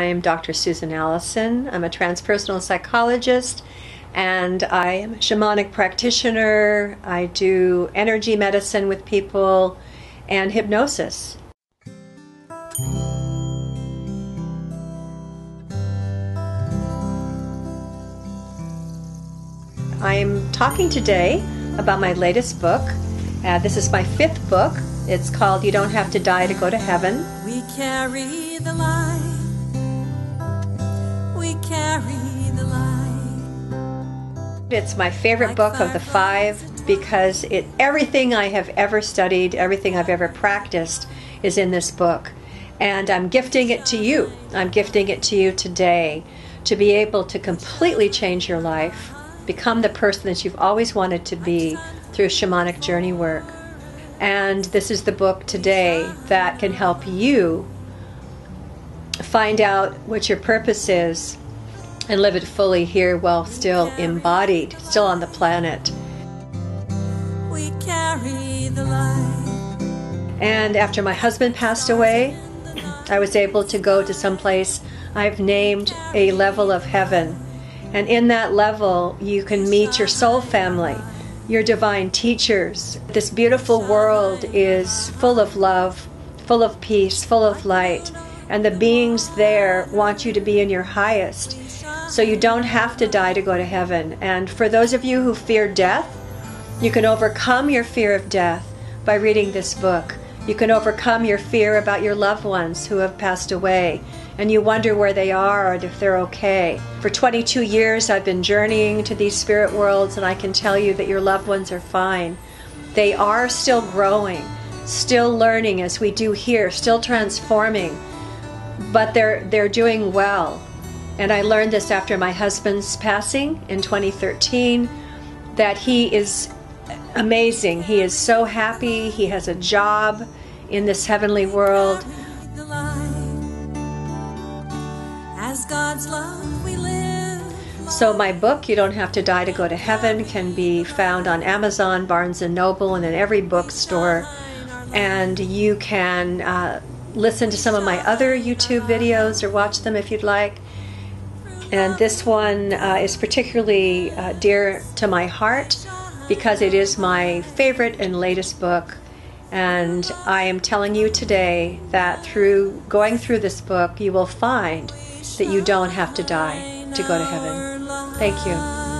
I am Dr. Susan Allison. I'm a transpersonal psychologist and I am a shamanic practitioner. I do energy medicine with people and hypnosis. I'm talking today about my latest book. Uh, this is my fifth book. It's called You Don't Have to Die to Go to Heaven. We carry the light. Carry the light. It's my favorite book of the five because it everything I have ever studied, everything I've ever practiced is in this book. And I'm gifting it to you. I'm gifting it to you today to be able to completely change your life, become the person that you've always wanted to be through shamanic journey work. And this is the book today that can help you find out what your purpose is and live it fully here while still embodied, still on the planet. We carry the light. And after my husband passed away, I was able to go to some place I've named a level of heaven. And in that level, you can meet your soul family your divine teachers. This beautiful world is full of love, full of peace, full of light, and the beings there want you to be in your highest. So you don't have to die to go to heaven. And for those of you who fear death, you can overcome your fear of death by reading this book. You can overcome your fear about your loved ones who have passed away and you wonder where they are and if they're okay. For 22 years, I've been journeying to these spirit worlds, and I can tell you that your loved ones are fine. They are still growing, still learning as we do here, still transforming, but they're, they're doing well. And I learned this after my husband's passing in 2013 that he is amazing. He is so happy. He has a job in this heavenly world. As God's love we live. So my book, You Don't Have to Die to Go to Heaven, can be found on Amazon, Barnes & Noble, and in every bookstore. And you can uh, listen to some of my other YouTube videos or watch them if you'd like. And this one uh, is particularly uh, dear to my heart because it is my favorite and latest book. And I am telling you today that through going through this book, you will find that you don't have to die to go to heaven. Thank you.